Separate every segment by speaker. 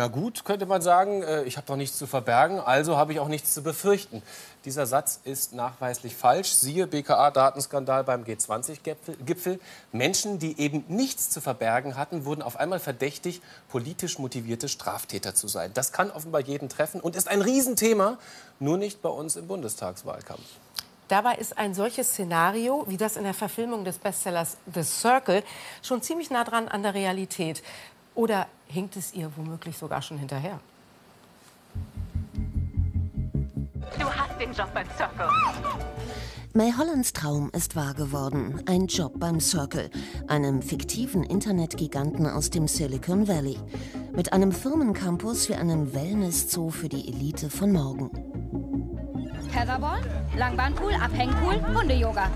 Speaker 1: Na gut, könnte man sagen, äh, ich habe doch nichts zu verbergen, also habe ich auch nichts zu befürchten. Dieser Satz ist nachweislich falsch. Siehe BKA-Datenskandal beim G20-Gipfel. Menschen, die eben nichts zu verbergen hatten, wurden auf einmal verdächtig, politisch motivierte Straftäter zu sein. Das kann offenbar jeden treffen und ist ein Riesenthema, nur nicht bei uns im Bundestagswahlkampf.
Speaker 2: Dabei ist ein solches Szenario, wie das in der Verfilmung des Bestsellers The Circle, schon ziemlich nah dran an der Realität. Oder hinkt es ihr womöglich sogar schon hinterher?
Speaker 3: Du hast den Job beim Circle.
Speaker 4: May Hollands Traum ist wahr geworden. Ein Job beim Circle, einem fiktiven Internetgiganten aus dem Silicon Valley. Mit einem Firmencampus wie einem Wellness-Zoo für die Elite von morgen.
Speaker 5: Tetherball, Langbahnpool, Abhängpool, Hunde-Yoga.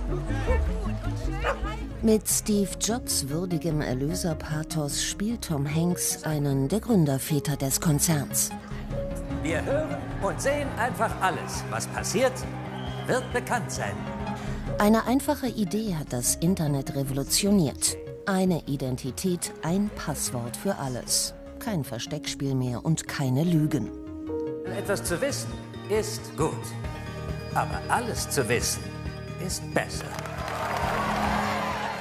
Speaker 4: Mit Steve Jobs würdigem Erlöserpathos spielt Tom Hanks einen der Gründerväter des Konzerns.
Speaker 6: Wir hören und sehen einfach alles. Was passiert, wird bekannt sein.
Speaker 4: Eine einfache Idee hat das Internet revolutioniert. Eine Identität, ein Passwort für alles. Kein Versteckspiel mehr und keine Lügen.
Speaker 6: Etwas zu wissen ist gut. Aber alles zu wissen ist besser.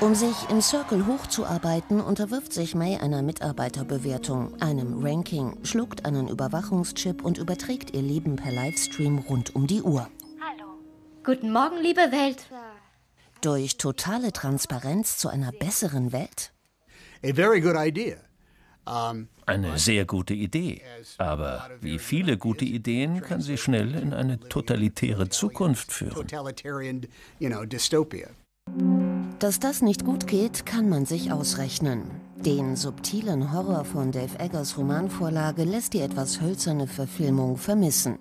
Speaker 4: Um sich im Circle hochzuarbeiten, unterwirft sich May einer Mitarbeiterbewertung, einem Ranking, schluckt einen Überwachungschip und überträgt ihr Leben per Livestream rund um die Uhr.
Speaker 5: Hallo. Guten Morgen, liebe Welt.
Speaker 4: Durch totale Transparenz zu einer besseren Welt?
Speaker 7: A very good idea.
Speaker 8: Eine sehr gute Idee. Aber wie viele gute Ideen kann sie schnell in eine totalitäre Zukunft führen.
Speaker 4: Dass das nicht gut geht, kann man sich ausrechnen. Den subtilen Horror von Dave Eggers Romanvorlage lässt die etwas hölzerne Verfilmung vermissen.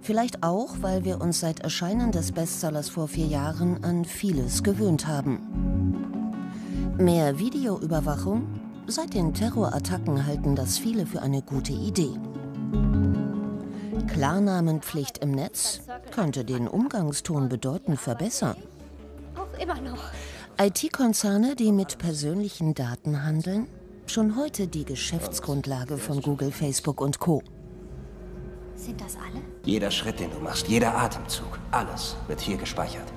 Speaker 4: Vielleicht auch, weil wir uns seit Erscheinen des Bestsellers vor vier Jahren an vieles gewöhnt haben. Mehr Videoüberwachung? Seit den Terrorattacken halten das viele für eine gute Idee. Klarnamenpflicht im Netz könnte den Umgangston bedeutend verbessern.
Speaker 5: Auch immer noch.
Speaker 4: IT-Konzerne, die mit persönlichen Daten handeln, schon heute die Geschäftsgrundlage von Google, Facebook und Co.
Speaker 5: Sind das alle?
Speaker 9: Jeder Schritt, den du machst, jeder Atemzug, alles wird hier gespeichert.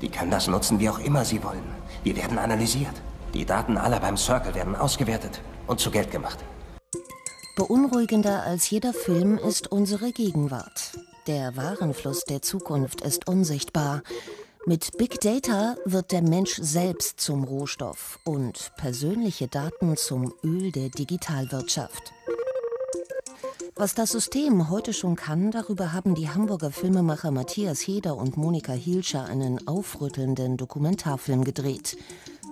Speaker 9: Die können das nutzen, wie auch immer sie wollen. Wir werden analysiert. Die Daten aller beim Circle werden ausgewertet und zu Geld gemacht.
Speaker 4: Beunruhigender als jeder Film ist unsere Gegenwart. Der Warenfluss der Zukunft ist unsichtbar. Mit Big Data wird der Mensch selbst zum Rohstoff und persönliche Daten zum Öl der Digitalwirtschaft. Was das System heute schon kann, darüber haben die Hamburger Filmemacher Matthias Heder und Monika Hielscher einen aufrüttelnden Dokumentarfilm gedreht.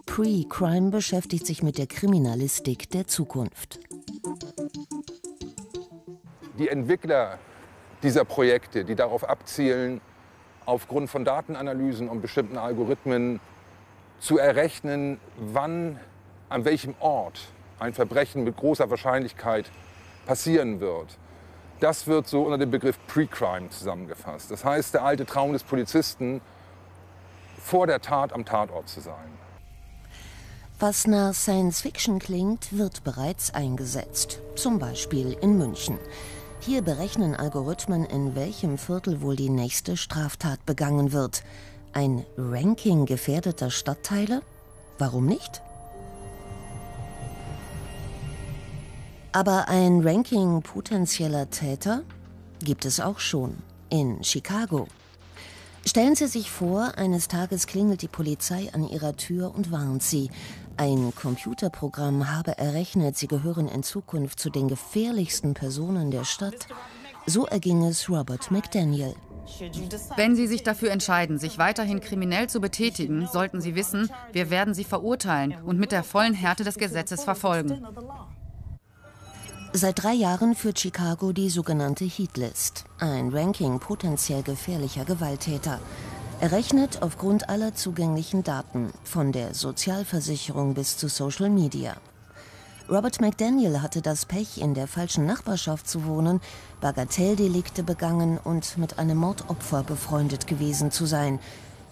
Speaker 4: Pre-Crime beschäftigt sich mit der Kriminalistik der Zukunft.
Speaker 10: Die Entwickler dieser Projekte, die darauf abzielen, aufgrund von Datenanalysen und bestimmten Algorithmen zu errechnen, wann, an welchem Ort ein Verbrechen mit großer Wahrscheinlichkeit passieren wird. Das wird so unter dem Begriff Pre-Crime zusammengefasst. Das heißt, der alte Traum des Polizisten, vor der Tat am Tatort zu sein.
Speaker 4: Was nach Science Fiction klingt, wird bereits eingesetzt. Zum Beispiel in München. Hier berechnen Algorithmen, in welchem Viertel wohl die nächste Straftat begangen wird. Ein Ranking gefährdeter Stadtteile? Warum nicht? Aber ein Ranking potenzieller Täter gibt es auch schon in Chicago. Stellen Sie sich vor, eines Tages klingelt die Polizei an Ihrer Tür und warnt Sie. Ein Computerprogramm habe errechnet, Sie gehören in Zukunft zu den gefährlichsten Personen der Stadt. So erging es Robert McDaniel.
Speaker 11: Wenn Sie sich dafür entscheiden, sich weiterhin kriminell zu betätigen, sollten Sie wissen, wir werden Sie verurteilen und mit der vollen Härte des Gesetzes verfolgen.
Speaker 4: Seit drei Jahren führt Chicago die sogenannte Heatlist, ein Ranking potenziell gefährlicher Gewalttäter. Errechnet aufgrund aller zugänglichen Daten, von der Sozialversicherung bis zu Social Media. Robert McDaniel hatte das Pech, in der falschen Nachbarschaft zu wohnen, Bagatelldelikte begangen und mit einem Mordopfer befreundet gewesen zu sein.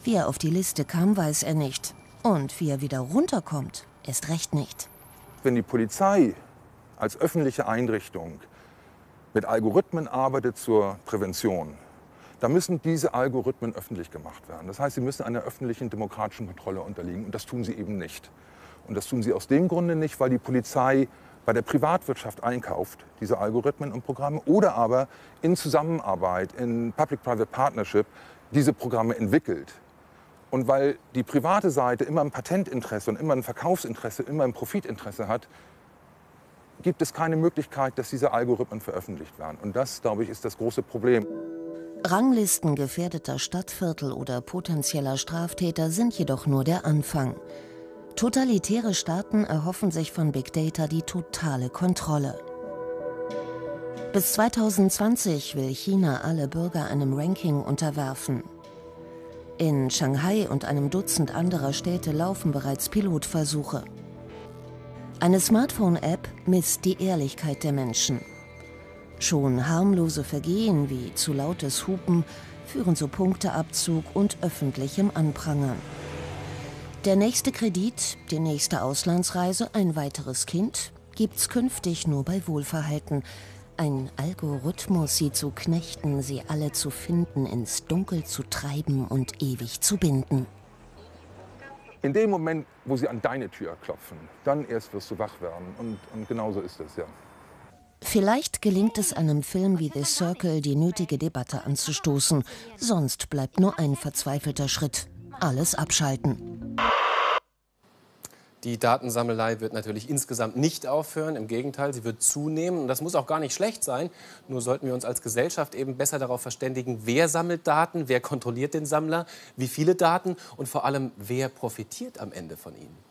Speaker 4: Wie er auf die Liste kam, weiß er nicht. Und wie er wieder runterkommt, erst recht nicht.
Speaker 10: Wenn die Polizei als öffentliche Einrichtung mit Algorithmen arbeitet zur Prävention, dann müssen diese Algorithmen öffentlich gemacht werden. Das heißt, sie müssen einer öffentlichen demokratischen Kontrolle unterliegen und das tun sie eben nicht. Und das tun sie aus dem Grunde nicht, weil die Polizei bei der Privatwirtschaft einkauft, diese Algorithmen und Programme, oder aber in Zusammenarbeit, in Public-Private Partnership, diese Programme entwickelt. Und weil die private Seite immer ein Patentinteresse und immer ein Verkaufsinteresse, immer ein Profitinteresse hat, gibt es keine Möglichkeit, dass diese Algorithmen veröffentlicht werden. Und das, glaube ich, ist das große Problem.
Speaker 4: Ranglisten gefährdeter Stadtviertel oder potenzieller Straftäter sind jedoch nur der Anfang. Totalitäre Staaten erhoffen sich von Big Data die totale Kontrolle. Bis 2020 will China alle Bürger einem Ranking unterwerfen. In Shanghai und einem Dutzend anderer Städte laufen bereits Pilotversuche. Eine Smartphone-App misst die Ehrlichkeit der Menschen. Schon harmlose Vergehen wie zu lautes Hupen führen zu Punkteabzug und öffentlichem Anprangern. Der nächste Kredit, die nächste Auslandsreise, ein weiteres Kind gibt's künftig nur bei Wohlverhalten. Ein Algorithmus, sie zu knechten, sie alle zu finden, ins Dunkel zu treiben und ewig zu binden.
Speaker 10: In dem Moment, wo sie an deine Tür klopfen, dann erst wirst du wach werden. Und, und genauso ist es, ja.
Speaker 4: Vielleicht gelingt es einem Film wie The Circle, die nötige Debatte anzustoßen. Sonst bleibt nur ein verzweifelter Schritt. Alles abschalten.
Speaker 1: Die Datensammelei wird natürlich insgesamt nicht aufhören. Im Gegenteil, sie wird zunehmen. Und das muss auch gar nicht schlecht sein. Nur sollten wir uns als Gesellschaft eben besser darauf verständigen, wer sammelt Daten, wer kontrolliert den Sammler, wie viele Daten und vor allem, wer profitiert am Ende von ihnen.